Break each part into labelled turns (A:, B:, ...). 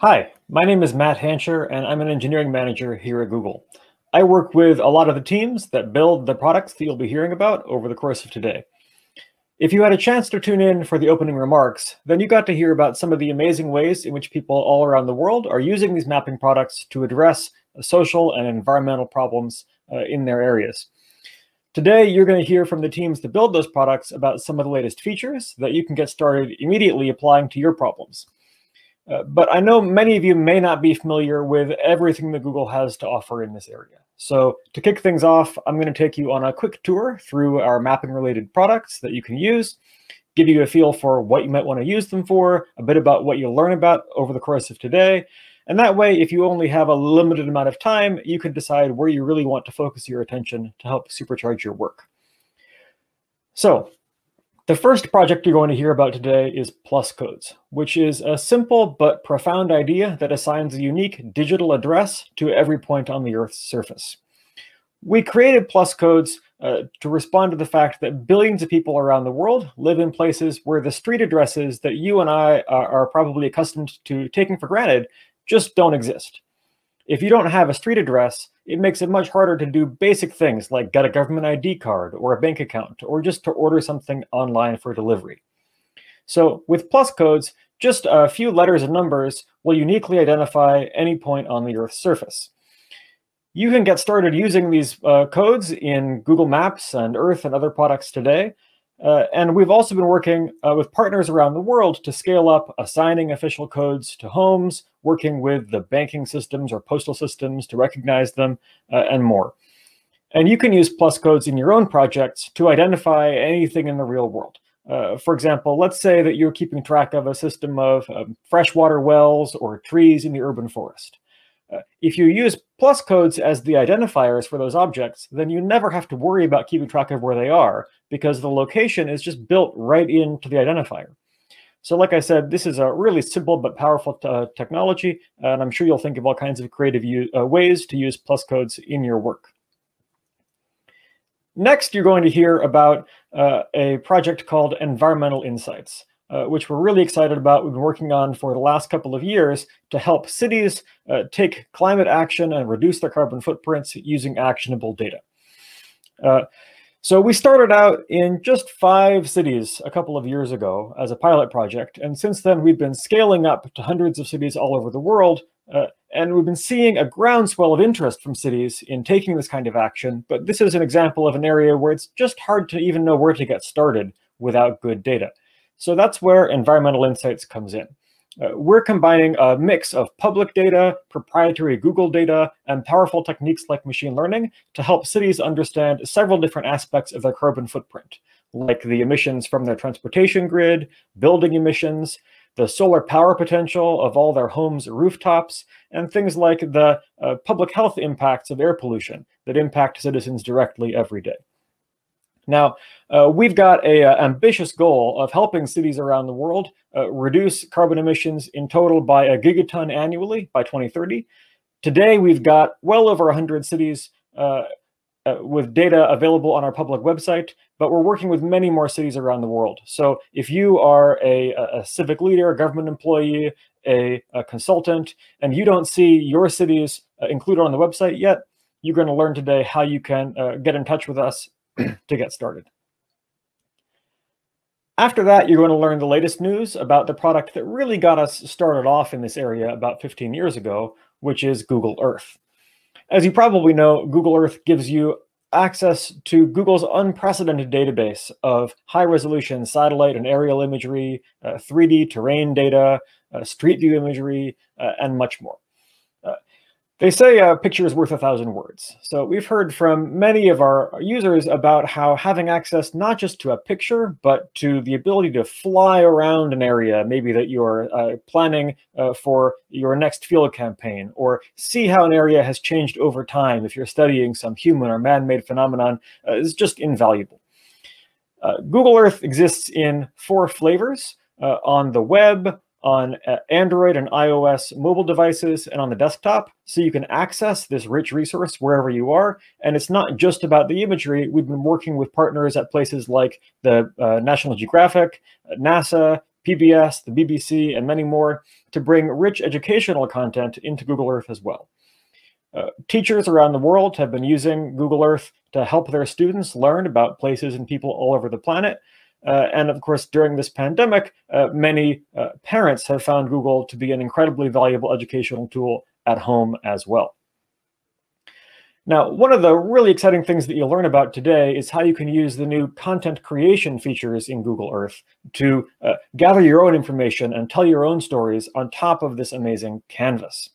A: Hi, my name is Matt Hancher, and I'm an engineering manager here at Google. I work with a lot of the teams that build the products that you'll be hearing about over the course of today. If you had a chance to tune in for the opening remarks, then you got to hear about some of the amazing ways in which people all around the world are using these mapping products to address social and environmental problems uh, in their areas. Today, you're going to hear from the teams that build those products about some of the latest features that you can get started immediately applying to your problems. Uh, but I know many of you may not be familiar with everything that Google has to offer in this area. So to kick things off, I'm going to take you on a quick tour through our mapping related products that you can use, give you a feel for what you might want to use them for, a bit about what you'll learn about over the course of today. And that way, if you only have a limited amount of time, you can decide where you really want to focus your attention to help supercharge your work. So the first project you're going to hear about today is Pluscodes, which is a simple but profound idea that assigns a unique digital address to every point on the Earth's surface. We created Pluscodes uh, to respond to the fact that billions of people around the world live in places where the street addresses that you and I are, are probably accustomed to taking for granted just don't exist. If you don't have a street address, it makes it much harder to do basic things like get a government ID card or a bank account, or just to order something online for delivery. So with plus codes, just a few letters and numbers will uniquely identify any point on the Earth's surface. You can get started using these uh, codes in Google Maps and Earth and other products today. Uh, and we've also been working uh, with partners around the world to scale up assigning official codes to homes, working with the banking systems or postal systems to recognize them, uh, and more. And you can use plus codes in your own projects to identify anything in the real world. Uh, for example, let's say that you're keeping track of a system of um, freshwater wells or trees in the urban forest. If you use plus codes as the identifiers for those objects, then you never have to worry about keeping track of where they are because the location is just built right into the identifier. So like I said, this is a really simple but powerful uh, technology, and I'm sure you'll think of all kinds of creative uh, ways to use plus codes in your work. Next, you're going to hear about uh, a project called Environmental Insights uh, which we're really excited about. We've been working on for the last couple of years to help cities uh, take climate action and reduce their carbon footprints using actionable data. Uh, so we started out in just five cities a couple of years ago as a pilot project. And since then, we've been scaling up to hundreds of cities all over the world. Uh, and we've been seeing a groundswell of interest from cities in taking this kind of action. But this is an example of an area where it's just hard to even know where to get started without good data. So that's where environmental insights comes in. Uh, we're combining a mix of public data, proprietary Google data, and powerful techniques like machine learning to help cities understand several different aspects of their carbon footprint, like the emissions from their transportation grid, building emissions, the solar power potential of all their homes' rooftops, and things like the uh, public health impacts of air pollution that impact citizens directly every day. Now, uh, we've got a uh, ambitious goal of helping cities around the world uh, reduce carbon emissions in total by a gigaton annually by 2030. Today, we've got well over 100 cities uh, uh, with data available on our public website, but we're working with many more cities around the world. So if you are a, a civic leader, a government employee, a, a, consultant, and you don't see your cities uh, included on the website yet, you're going to learn today how you can get in touch with us to get started. After that, you're going to learn the latest news about the product that really got us started off in this area about 15 years ago, which is Google Earth. As you probably know, Google Earth gives you access to Google's unprecedented database of high-resolution satellite and aerial imagery, uh, 3D terrain data, uh, street view imagery, uh, and much more. They say a picture is worth a thousand words. So we've heard from many of our users about how having access not just to a picture, but to the ability to fly around an area, maybe that you're uh, planning uh, for your next field campaign, or see how an area has changed over time if you're studying some human or man-made phenomenon, uh, is just invaluable. Uh, Google Earth exists in four flavors, uh, on the web, on uh, Android and iOS mobile devices and on the desktop. So you can access this rich resource wherever you are. And it's not just about the imagery. We've been working with partners at places like the uh, National Geographic, NASA, PBS, the BBC, and many more to bring rich educational content into Google Earth as well. Uh, teachers around the world have been using Google Earth to help their students learn about places and people all over the planet. Uh, and of course, during this pandemic, uh, many uh, parents have found Google to be an incredibly valuable educational tool at home as well. Now, one of the really exciting things that you'll learn about today is how you can use the new content creation features in Google Earth to uh, gather your own information and tell your own stories on top of this amazing canvas.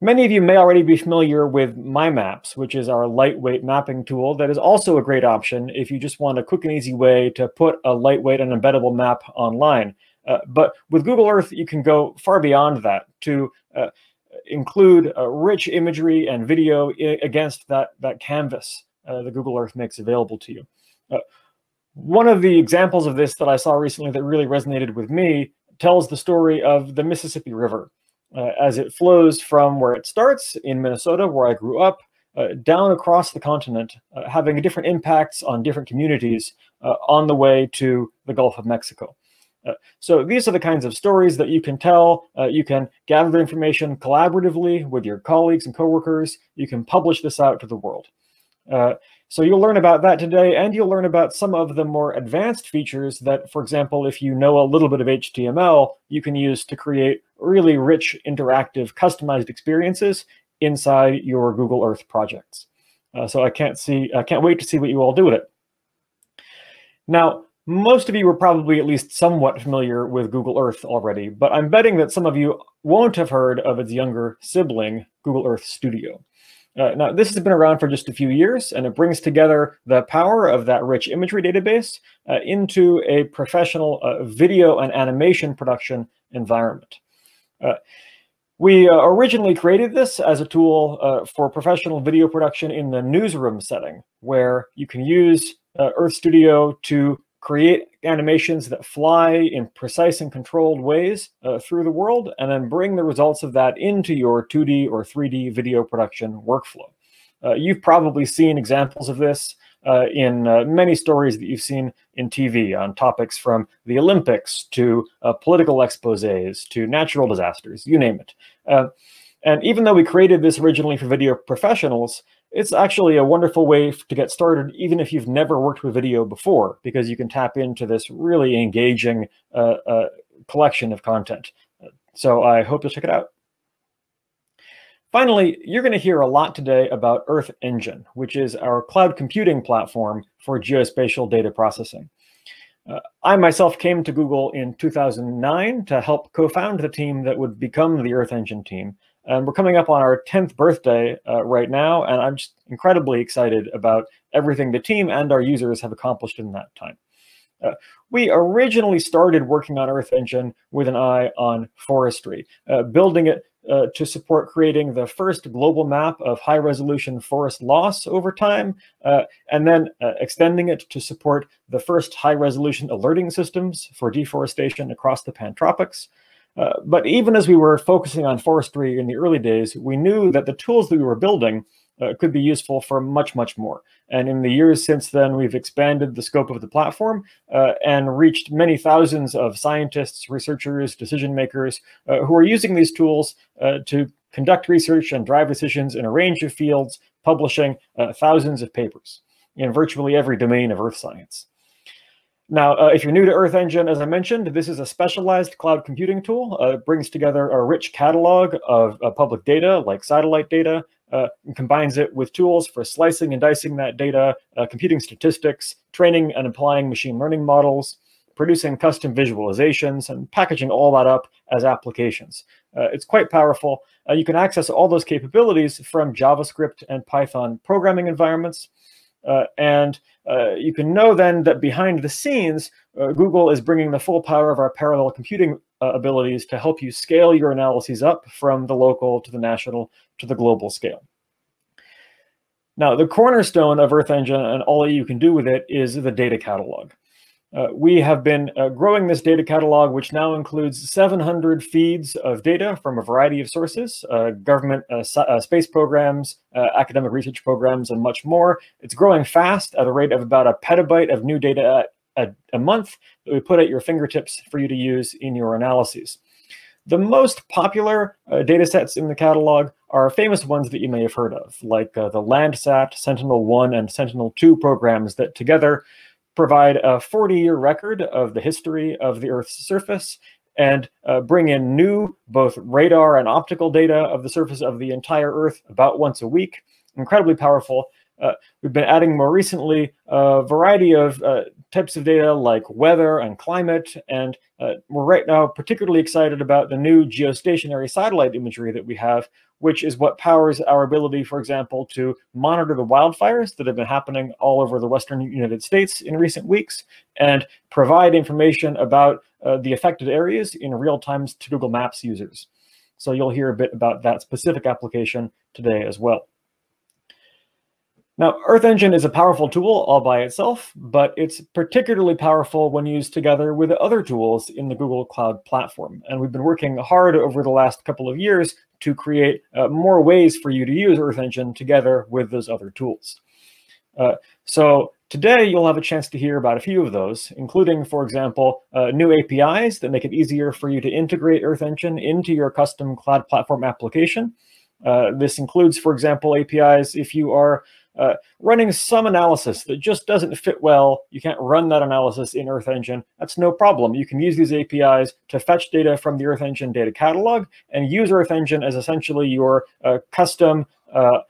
A: Many of you may already be familiar with My Maps, which is our lightweight mapping tool that is also a great option if you just want a quick and easy way to put a lightweight and embeddable map online. Uh, but with Google Earth, you can go far beyond that to uh, include uh, rich imagery and video against that, that canvas uh, that Google Earth makes available to you. Uh, one of the examples of this that I saw recently that really resonated with me tells the story of the Mississippi River uh, as it flows from where it starts in Minnesota, where I grew up, uh, down across the continent, uh, having different impacts on different communities on the way to the Gulf of Mexico. Uh, so these are the kinds of stories that you can tell. Uh, you can gather the information collaboratively with your colleagues and coworkers. You can publish this out to the world. Uh, so you'll learn about that today, and you'll learn about some of the more advanced features that, for example, if you know a little bit of HTML, you can use to create really rich, interactive, customized experiences inside your Google Earth projects. Uh, so I can't see, I can't wait to see what you all do with it. Now, most of you are probably at least somewhat familiar with Google Earth already, but I'm betting that some of you won't have heard of its younger sibling, Google Earth Studio. Uh, now, this has been around for just a few years, and it brings together the power of that rich imagery database uh, into a professional uh, video and animation production environment. Uh, we uh, originally created this as a tool uh, for professional video production in the newsroom setting, where you can use Earth Studio to create animations that fly in precise and controlled ways uh, through the world, and then bring the results of that into your 2D or 3D video production workflow. Uh, you've probably seen examples of this uh, in uh, many stories that you've seen in TV on topics from the Olympics to uh, political exposés to natural disasters, you name it. Uh, and even though we created this originally for video professionals, it's actually a wonderful way to get started, even if you've never worked with video before, because you can tap into this really engaging uh, uh, collection of content. So I hope you'll check it out. Finally, you're going to hear a lot today about Earth Engine, which is our cloud computing platform for geospatial data processing. Uh, I myself came to Google in 2009 to help co-found the team that would become the Earth Engine team. And we're coming up on our 10th birthday uh, right now, and I'm just incredibly excited about everything the team and our users have accomplished in that time. Uh, we originally started working on Earth Engine with an eye on forestry, uh, building it uh, to support creating the first global map of high resolution forest loss over time, uh, and then uh, extending it to support the first high resolution alerting systems for deforestation across the Pantropics, uh, but even as we were focusing on forestry in the early days, we knew that the tools that we were building uh, could be useful for much, much more. And in the years since then, we've expanded the scope of the platform uh, and reached many thousands of scientists, researchers, decision makers uh, who are using these tools uh, to conduct research and drive decisions in a range of fields, publishing thousands of papers in virtually every domain of earth science. Now, uh, if you're new to Earth Engine, as I mentioned, this is a specialized cloud computing tool. Uh, it brings together a rich catalog of uh, public data, like satellite data, uh, combines it with tools for slicing and dicing that data, uh, computing statistics, training and applying machine learning models, producing custom visualizations, and packaging all that up as applications. Uh, it's quite powerful. you can access all those capabilities from JavaScript and Python programming environments. Uh, and uh, you can know then that behind the scenes, uh, Google is bringing the full power of our parallel computing uh, abilities to help you scale your analyses up from the local to the national to the global scale. Now, the cornerstone of Earth Engine and all that you can do with it is the data catalog. Uh, we have been uh, growing this data catalog, which now includes 700 feeds of data from a variety of sources, uh, government uh, uh, space programs, academic research programs, and much more. It's growing fast at a rate of about a petabyte of new data a, a month that we put at your fingertips for you to use in your analyses. The most popular uh, data sets in the catalog are famous ones that you may have heard of, like the Landsat, Sentinel-1, and Sentinel-2 programs that together provide a 40-year record of the history of the Earth's surface and uh, bring in new both radar and optical data of the surface of the entire Earth about once a week. Incredibly powerful. Uh, we've been adding more recently a variety of uh, types of data like weather and climate, and uh, we're right now particularly excited about the new geostationary satellite imagery that we have, which is what powers our ability, for example, to monitor the wildfires that have been happening all over the western United States in recent weeks and provide information about uh, the affected areas in real time to Google Maps users. So you'll hear a bit about that specific application today as well. Now, Earth Engine is a powerful tool all by itself, but it's particularly powerful when used together with other tools in the Google Cloud Platform. And we've been working hard over the last couple of years to create uh, more ways for you to use Earth Engine together with those other tools. Uh, so today you'll have a chance to hear about a few of those, including, for example, uh, new APIs that make it easier for you to integrate Earth Engine into your custom cloud platform application. Uh, this includes, for example, APIs if you are uh, running some analysis that just doesn't fit well, you can't run that analysis in Earth Engine, that's no problem. You can use these APIs to fetch data from the Earth Engine data catalog and use Earth Engine as essentially your uh, custom uh,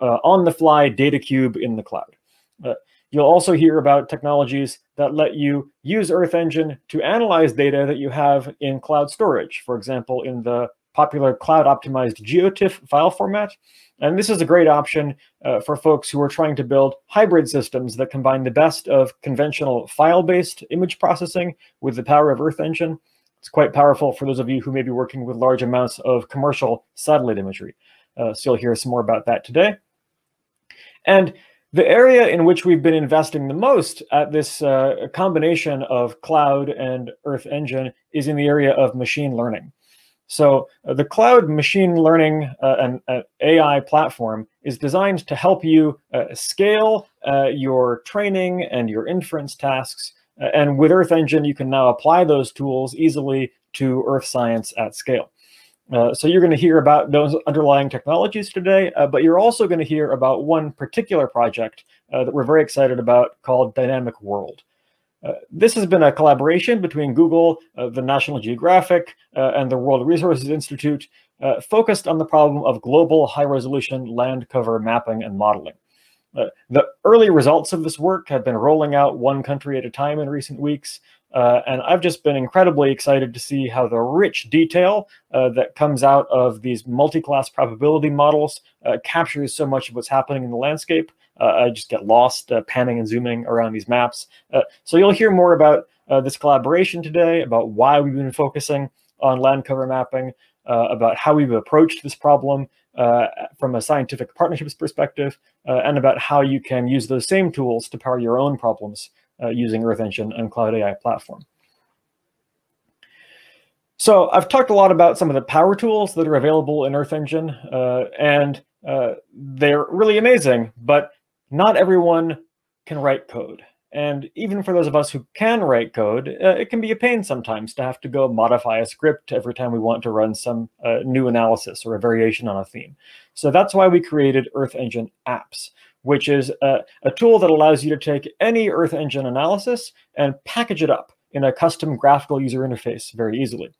A: uh on-the-fly data cube in the cloud. Uh, you'll also hear about technologies that let you use Earth Engine to analyze data that you have in cloud storage. For example, in the popular cloud optimized GeoTIFF file format. And this is a great option uh, for folks who are trying to build hybrid systems that combine the best of conventional file-based image processing with the power of Earth Engine. It's quite powerful for those of you who may be working with large amounts of commercial satellite imagery. Uh, so you'll hear some more about that today. And the area in which we've been investing the most at this uh, combination of cloud and Earth Engine is in the area of machine learning. So uh, the cloud machine learning uh, and uh, AI platform is designed to help you uh, scale uh, your training and your inference tasks. Uh, and with Earth Engine, you can now apply those tools easily to Earth science at scale. so you're going to hear about those underlying technologies today, but you're also going to hear about one particular project that we're very excited about called Dynamic World. Uh, this has been a collaboration between Google, uh, the National Geographic, uh, and the World Resources Institute, uh, focused on the problem of global high-resolution land cover mapping and modeling. Uh, the early results of this work have been rolling out one country at a time in recent weeks, and I've just been incredibly excited to see how the rich detail that comes out of these multi-class probability models captures so much of what's happening in the landscape. Uh, I just get lost uh, panning and zooming around these maps. Uh, so you'll hear more about this collaboration today, about why we've been focusing on land cover mapping, about how we've approached this problem uh, from a scientific partnerships perspective, uh, and about how you can use those same tools to power your own problems uh, using Earth Engine and Cloud AI platform. So I've talked a lot about some of the power tools that are available in Earth Engine, and they're really amazing, but not everyone can write code. And even for those of us who can write code, uh, it can be a pain sometimes to have to go modify a script every time we want to run some uh, new analysis or a variation on a theme. So that's why we created Earth Engine Apps, which is a, a tool that allows you to take any Earth Engine analysis and package it up in a custom graphical user interface very easily.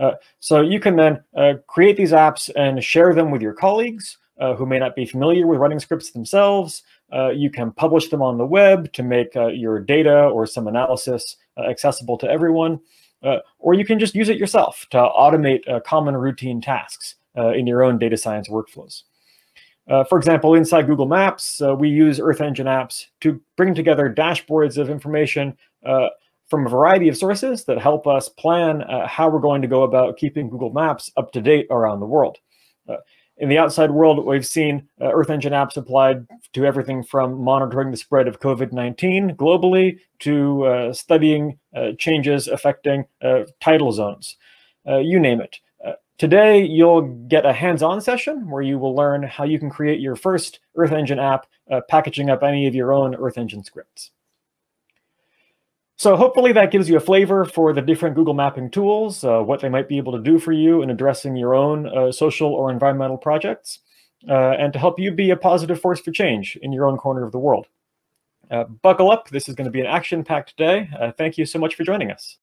A: Uh, so you can then uh, create these apps and share them with your colleagues uh, who may not be familiar with running scripts themselves. Uh, you can publish them on the web to make uh, your data or some analysis uh, accessible to everyone. Uh, or you can just use it yourself to automate uh, common routine tasks in your own data science workflows. for example, inside Google Maps, we use Earth Engine apps to bring together dashboards of information from a variety of sources that help us plan uh, how we're going to go about keeping Google Maps up to date around the world. In the outside world, we've seen uh, Earth Engine apps applied to everything from monitoring the spread of COVID-19 globally to uh, studying uh, changes affecting uh, tidal zones, uh, you name it. Uh, today, you'll get a hands-on session where you will learn how you can create your first Earth Engine app, packaging up any of your own Earth Engine scripts. So hopefully that gives you a flavor for the different Google mapping tools, uh, what they might be able to do for you in addressing your own uh, social or environmental projects, uh, and to help you be a positive force for change in your own corner of the world. Uh, buckle up, this is going to be an action-packed day. Uh, thank you so much for joining us.